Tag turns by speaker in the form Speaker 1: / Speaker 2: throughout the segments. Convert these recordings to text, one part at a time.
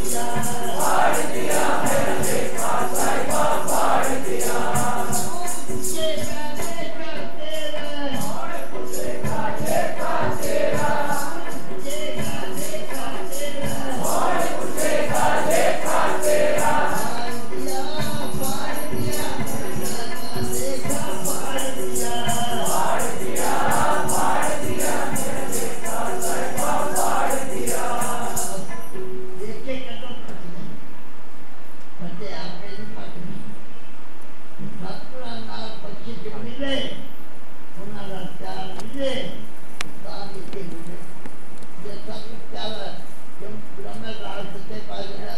Speaker 1: 진짜 ठाकरांना बक्षिसे मिले कोणाला चार दिले दान केले जे सांगितलं ते ब्रह्मराज ते पाहिजे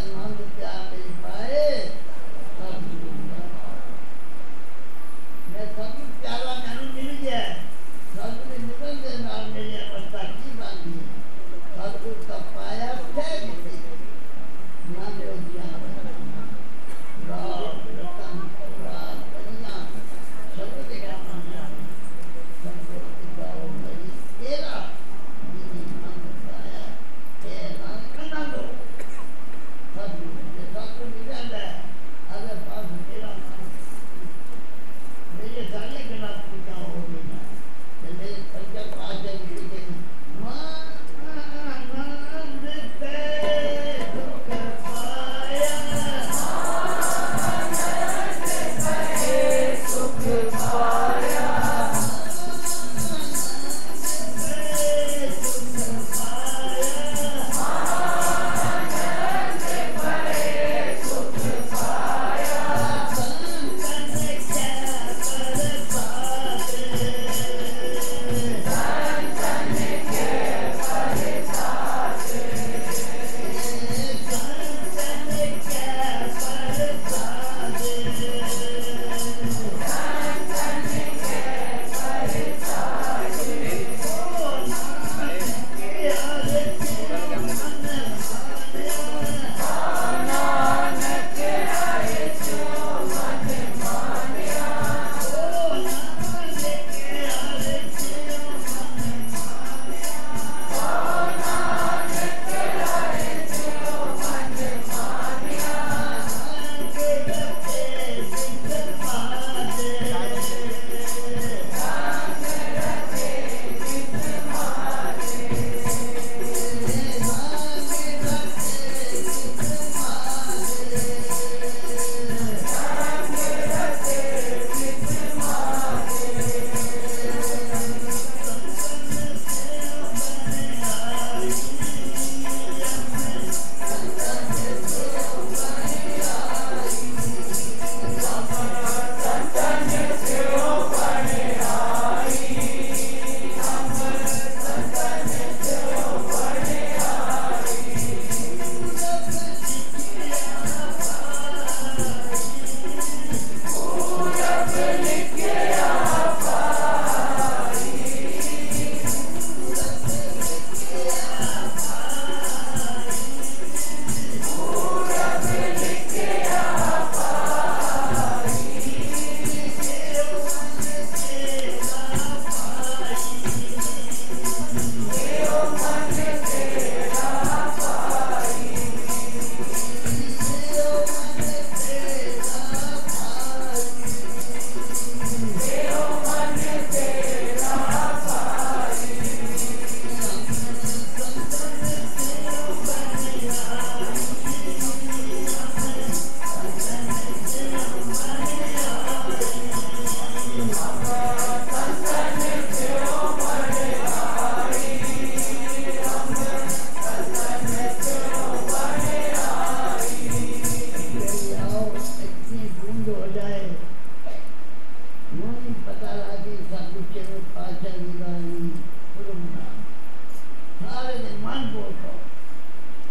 Speaker 1: other than one goal,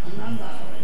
Speaker 1: another